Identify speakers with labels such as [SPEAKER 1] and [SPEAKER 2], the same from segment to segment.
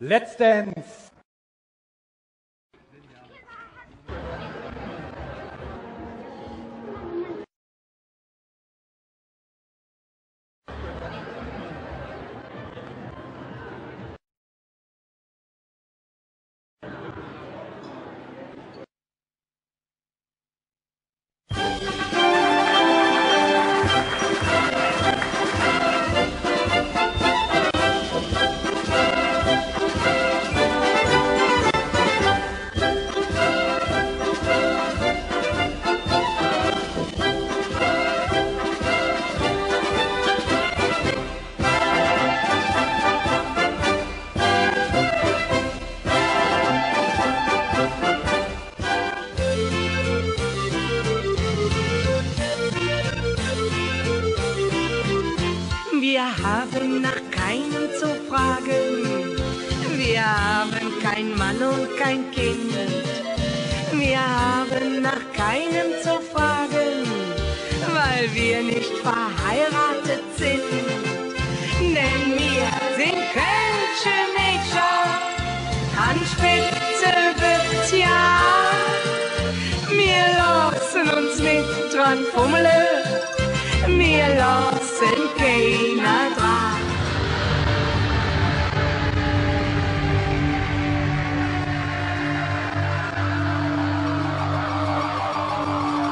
[SPEAKER 1] Let's Dance.
[SPEAKER 2] Haben nach keinem zu fragen. Wir haben kein Mann und kein Kind. Wir haben nach keinem zu fragen, weil wir nicht verheiratet sind. Denn wir sind Kölsche Mädchen, an Spitze wird's ja. Wir lassen uns nicht dran fummeln, wir lassen keiner dran.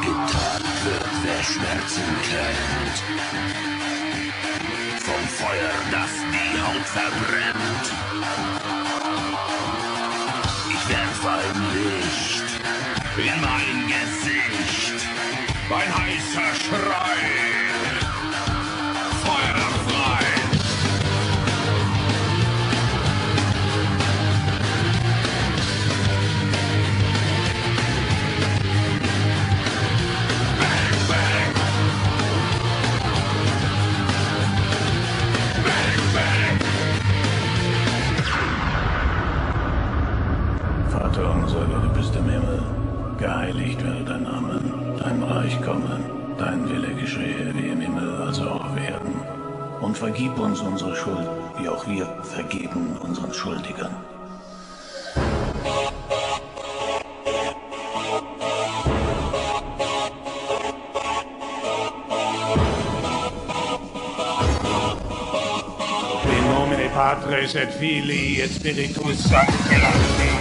[SPEAKER 3] Getan wird, wer Schmerzen kennt. Vom Feuer, das die Haut verbrennt. Ich werf ein Licht in mein Gesicht. Ein heißer Schrei.
[SPEAKER 4] Reich komme, dein Wille geschehe wie im Himmel, also auch auf Erden. Und vergib uns unsere Schuld, wie auch wir vergeben unseren Schuldigern.
[SPEAKER 5] In nomine Patris et Filii et Spiritus Sancti.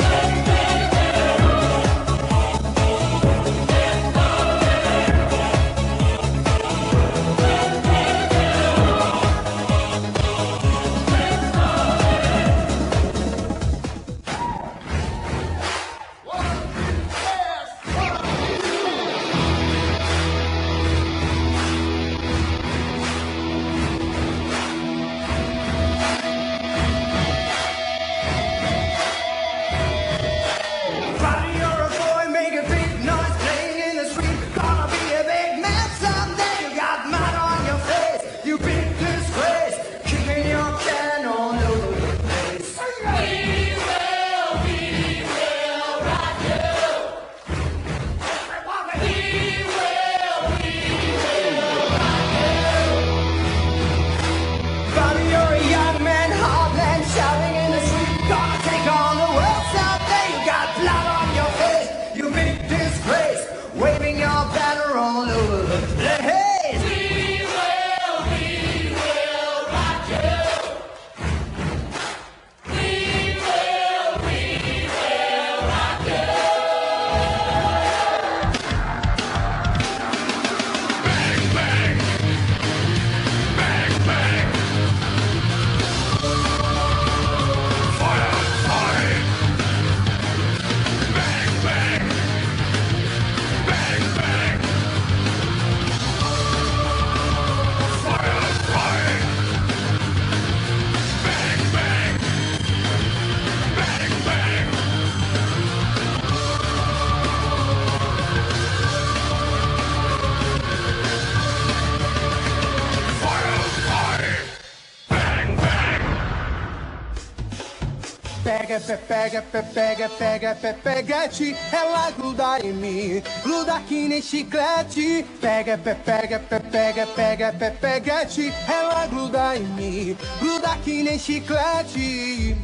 [SPEAKER 6] pega, pega, pega, pega, peguete, é ela gruda em mim, gruda que nem chiclete. Pega, pega, pega, pega, peguete, é ela gruda em mim, gruda que nem chiclete.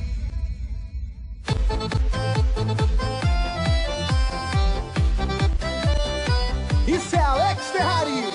[SPEAKER 6] Isso é Alex Ferrari.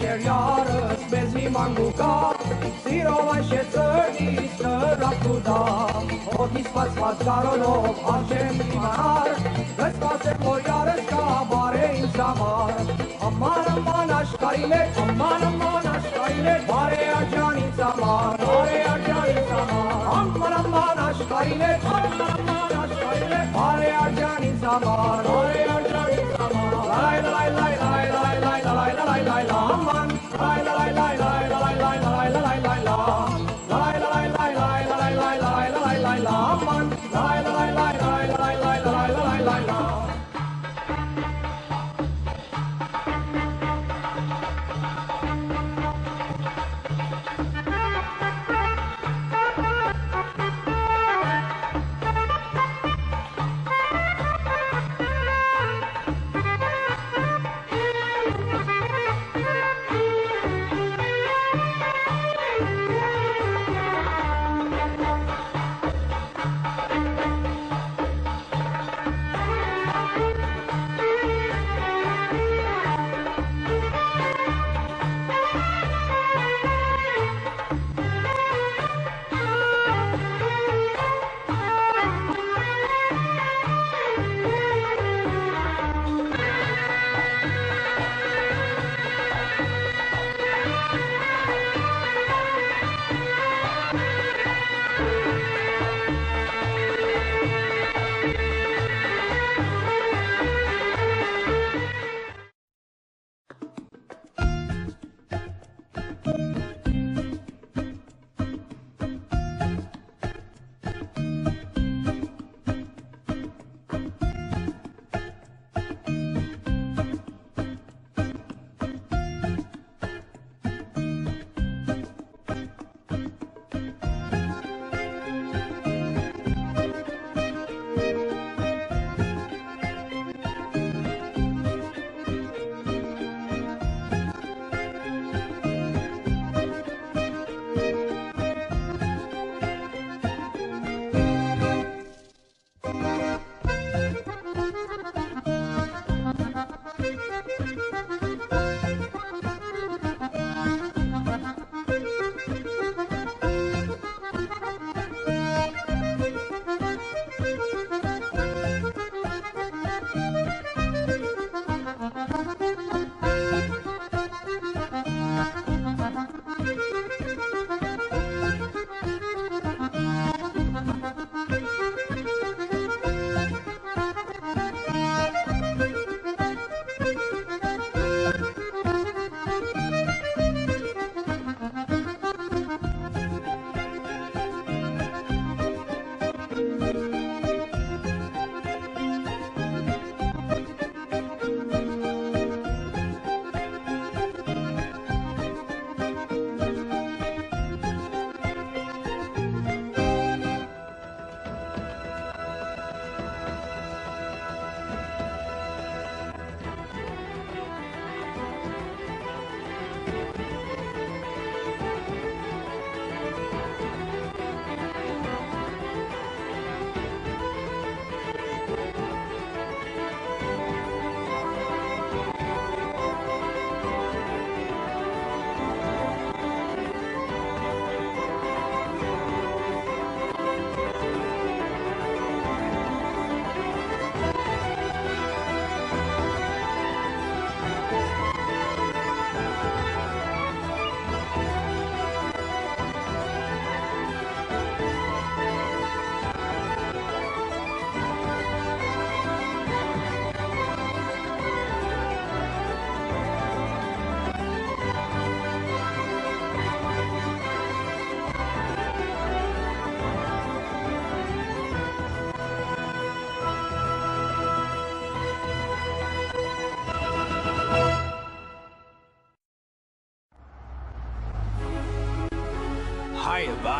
[SPEAKER 6] մինչև յարս մեզ մի մանգուկա, սիրով այշե ծրնից նրակ ու դա, հոտի սպացված կարոլով արջեմ իմանար, գսպասեմ, որ յարս կա բարե ինձ համար, աման աման աշկարին է, աման աման աշկարին է, բարե արջան ինձ համար, բարե արջան ինձ համար, աման աման աշկարին է, աման աման աշկարին է, բարե արջան ինձ համար, բարե արջան ինձ համար, լայ լայ լայ լայ լայ լայ Lòng 乐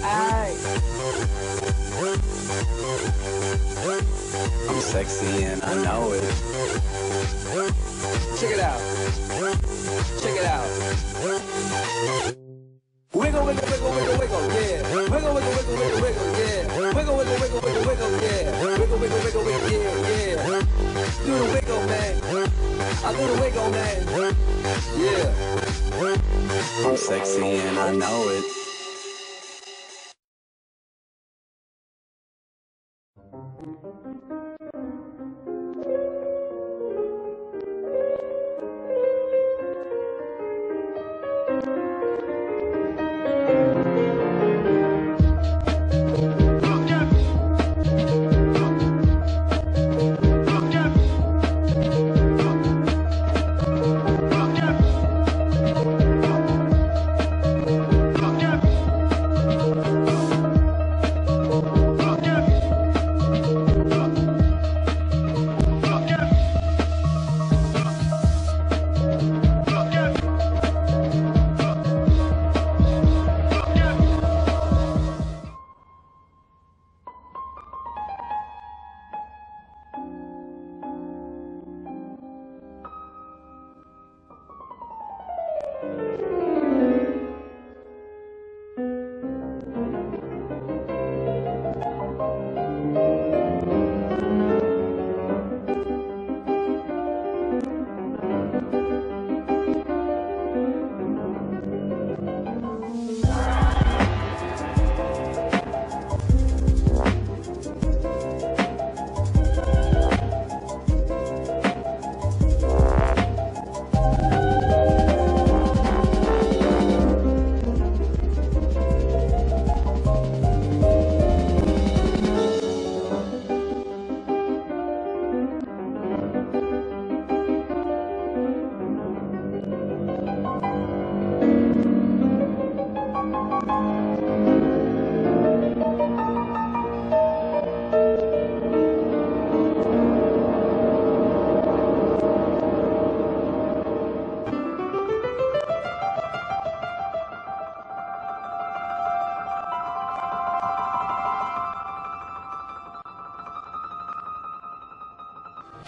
[SPEAKER 7] I'm sexy and I know it. Check it out. Check it out. Wiggle, wiggle, wiggle, wiggle, wiggle, yeah. Wiggle, wiggle, wiggle, wiggle, wiggle, yeah. Wiggle, wiggle, wiggle, wiggle, wiggle, yeah. Wiggle, wiggle, wiggle, wiggle, yeah, yeah. Do the wiggle, man. I do the wiggle, man. Yeah. I'm sexy and I know it.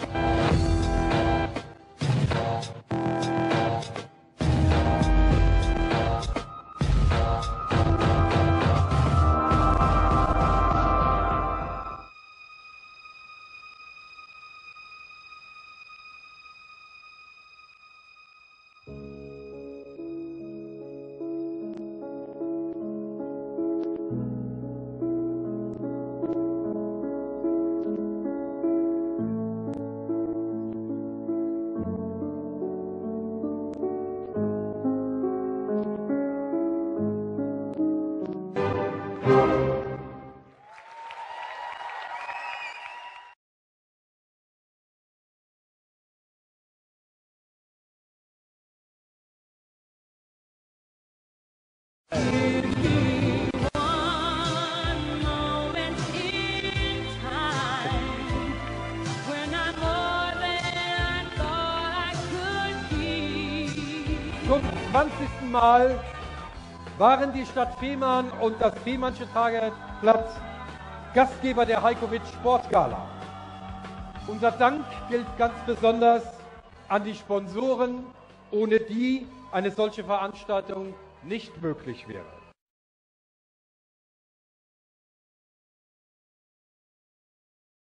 [SPEAKER 7] Bye.
[SPEAKER 8] Zum 20. Mal waren die Stadt Fehmarn und das Fehmarnsche Tageblatt Gastgeber der Heikowitsch Sportgala. Unser Dank gilt ganz besonders an die Sponsoren, ohne die eine solche Veranstaltung nicht möglich wäre.